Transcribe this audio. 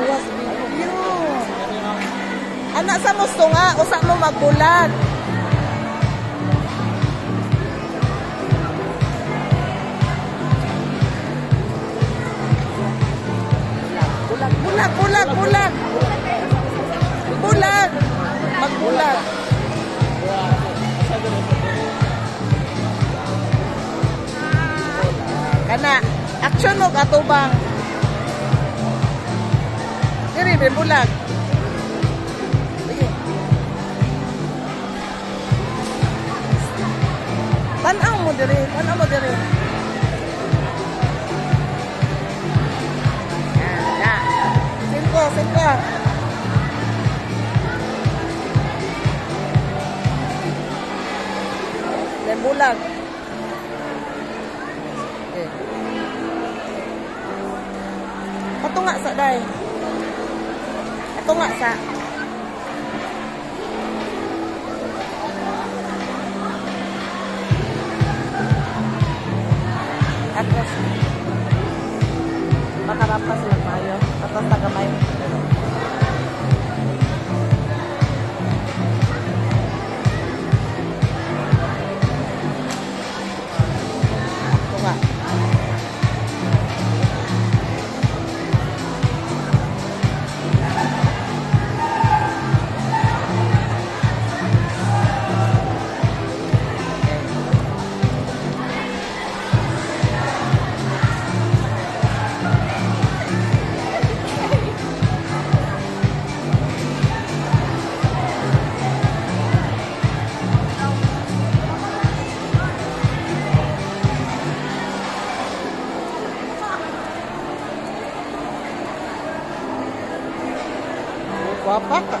Sa video. Anak sa musto nga, usa mo magbulag. Bulag, bulag, bulag, bulag. Bulag. Magbulag. Kana, action mo katubang. May bulag. Sige. Tanaw mo diri, tanaw mo diri. Yan. Simpo, simpo. Then bulag. Okay. Ato nga sa day. Ato nga sa. Atras. Makarapas lang tayo. Atras tagamay. Ato uma faca.